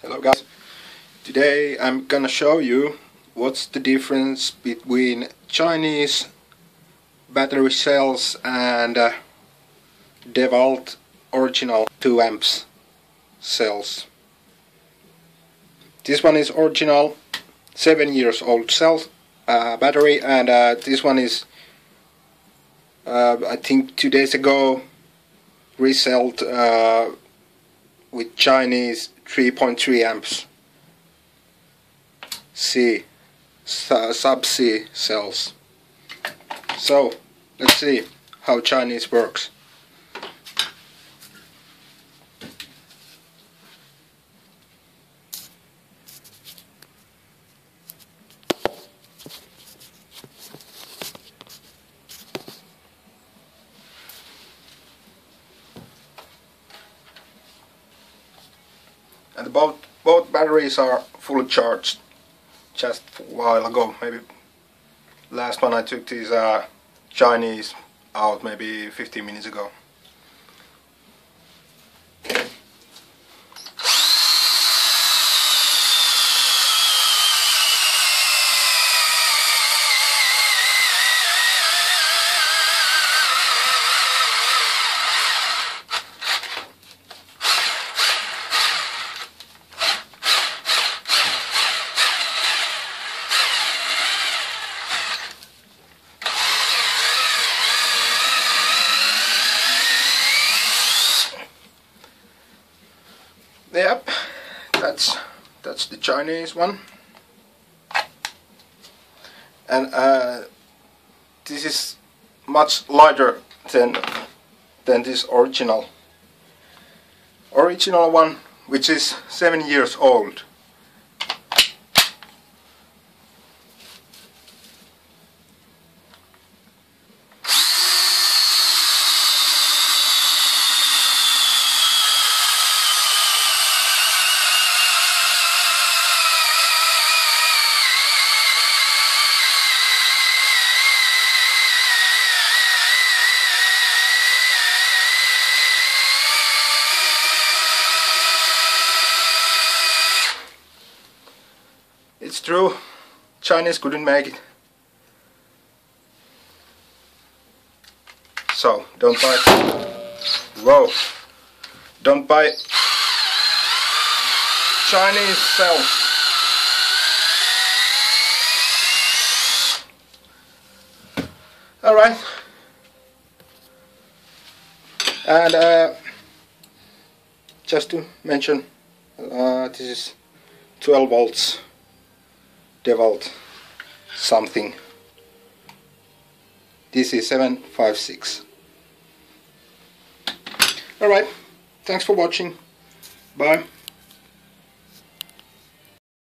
Hello guys. Today I'm gonna show you what's the difference between Chinese battery cells and uh, DeWalt original 2 amps cells. This one is original 7 years old cell uh, battery and uh, this one is uh, I think two days ago resold uh, with Chinese 3.3 amps C sub C cells. So let's see how Chinese works. And both both batteries are fully charged just a while ago. Maybe last one I took these uh, Chinese out maybe 15 minutes ago Yep, that's that's the Chinese one, and uh, this is much lighter than than this original. Original one, which is seven years old. True, Chinese couldn't make it. So, don't buy... Whoa! Don't buy Chinese cells. Alright. And uh, just to mention, uh, this is 12 volts DeWalt something. This is 756. Alright, thanks for watching. Bye.